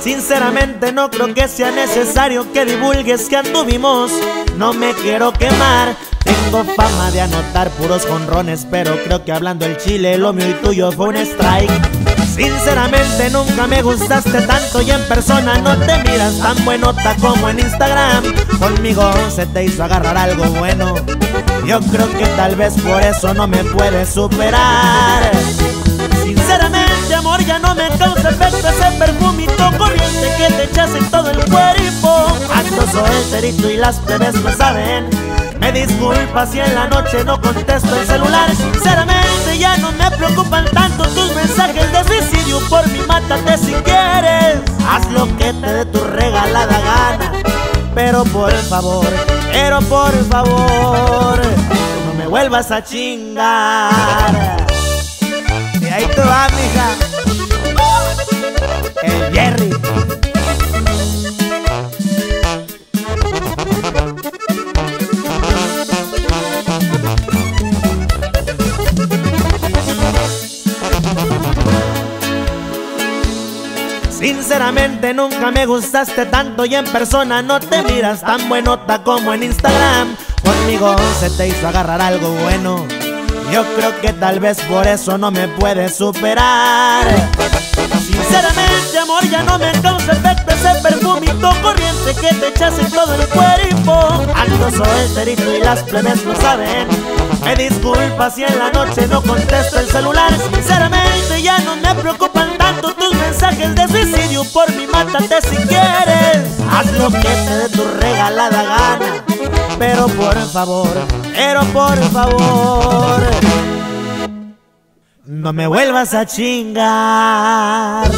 Sinceramente no creo que sea necesario que divulgues que anduvimos. No me quiero quemar. Tengo fama de anotar puros jonrones Pero creo que hablando el chile lo mío y tuyo fue un strike Sinceramente nunca me gustaste tanto y en persona no te miras tan buenota como en Instagram. Conmigo se te hizo agarrar algo bueno. Yo creo que tal vez por eso no me puedes superar. Sinceramente amor ya no me causa efecto ese perfumito corriente que te echas en todo el cuerpo. Ando solterito y las plebes lo saben. Me disculpas si en la noche no contesto el celular. Sinceramente ya no me preocupan tanto tus mensajes regalada gana. Pero por favor, pero por favor No me vuelvas a chingar Sinceramente nunca me gustaste tanto y en persona no te miras tan buenota como en Instagram. Conmigo se te hizo agarrar algo bueno. Yo creo que tal vez por eso no me puedes superar Sinceramente amor ya no me causa efecto ese perfumito corriente que te echas en todo el cuerpo Ando solterito y las plebes lo saben Me disculpas si en la noche no contesto el celular Sinceramente ya no me preocupan Haz lo que te dé tu regalada gana pero por favor, pero por favor, no me vuelvas a chingar.